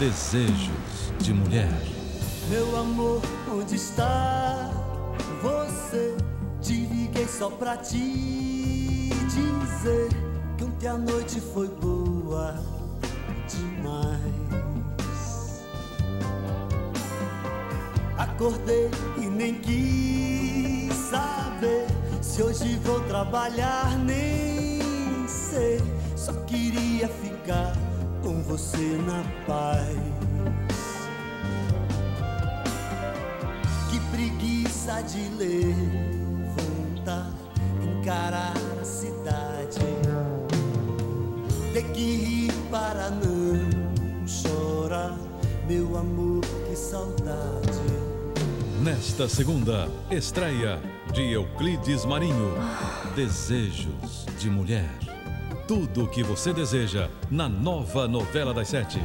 Desejos de Mulher. Meu amor, onde está você? Te liguei só pra te dizer que ontem a noite foi boa demais. Acordei e nem quis saber se hoje vou trabalhar, nem sei. Só queria ficar você na paz. Que preguiça de levantar, encarar a cidade. Ter que rir para não chorar, meu amor, que saudade. Nesta segunda, estreia de Euclides Marinho. Desejos de Mulher. Tudo o que você deseja na nova novela das sete.